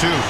two,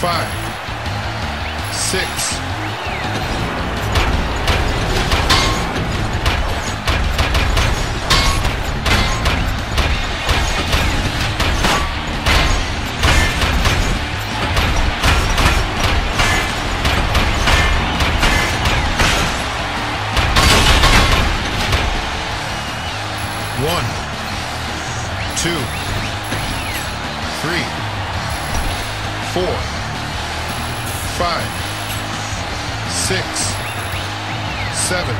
five, six. Seven,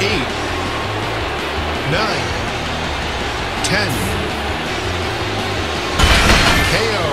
eight, nine, ten. KO.